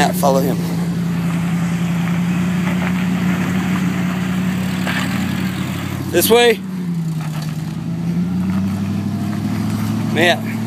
Matt, follow him. This way. Matt.